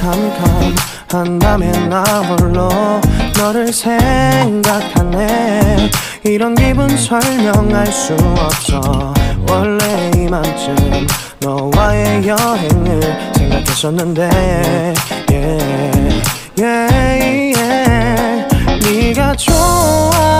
캄캄 한 밤에 나 홀로 너를 생각하네. 이런 기분 설명할 수 없어. 원래 이맘쯤 너와의 여행을 생각했었는데 yeah, yeah, yeah. 네가 좋아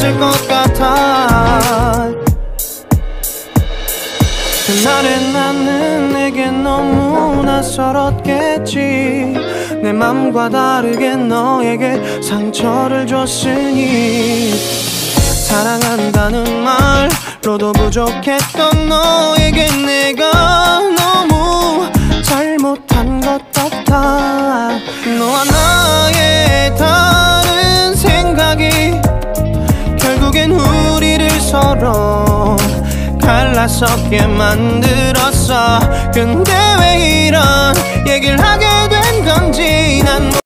없을 것 같아. 그날의 나는 내게 너무 낯설었겠지. 내 맘과 다르게 너에게 상처를 줬으니. 사랑한다는 말로도 부족했던 너에게 내가 너무 잘못한 것 같아. 너와 나의 다 결국엔 우리를 서로 갈라서게 만들었어. 근데 왜 이런